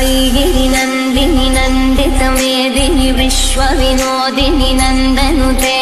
गिरिनन्दिनि नन्दितमेदिनि विश्वविनोदिनि नन्दनुते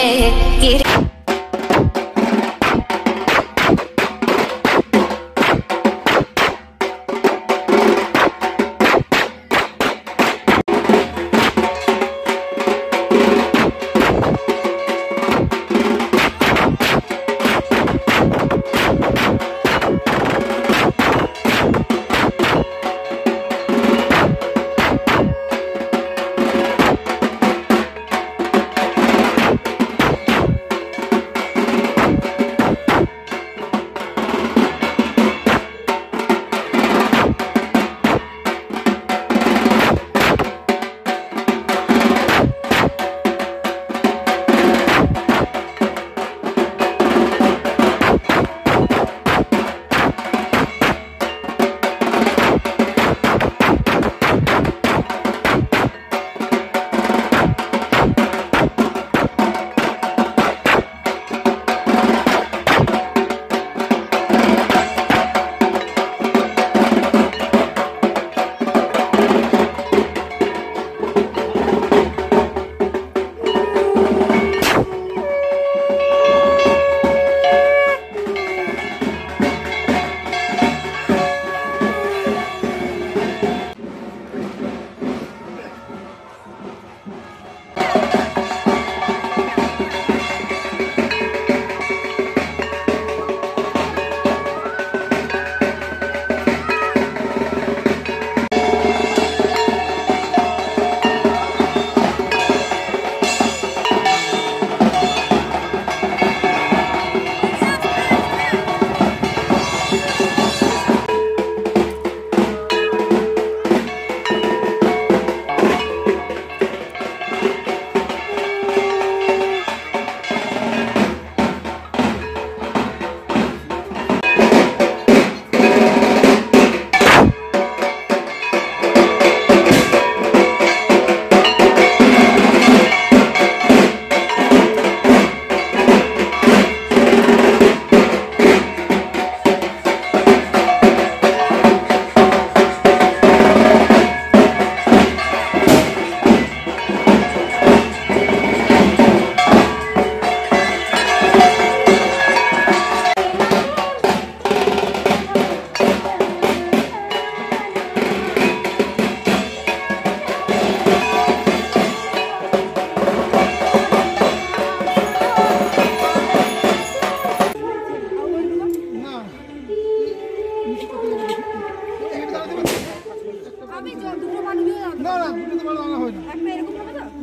দিয়ে দাও। না না দুটো তো দাঁড়ানো হয় না?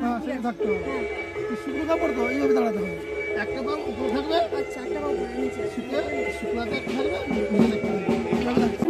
হ্যাঁ সেটা থাকতে হবে শুকনো কাপড় তো এইভাবে দাঁড়াতে হবে একটা তো উপরে থাকবে আচ্ছা, একটা বা উপরে, নিচে। শুকনো শুকনাতে থাকবে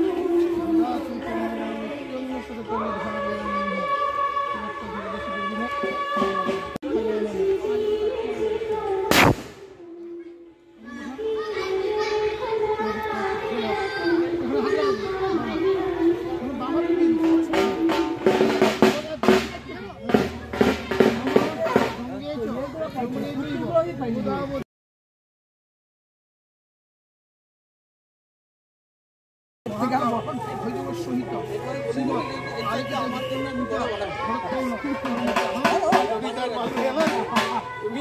ভেগা মহন ভৈরব সহিত তুমি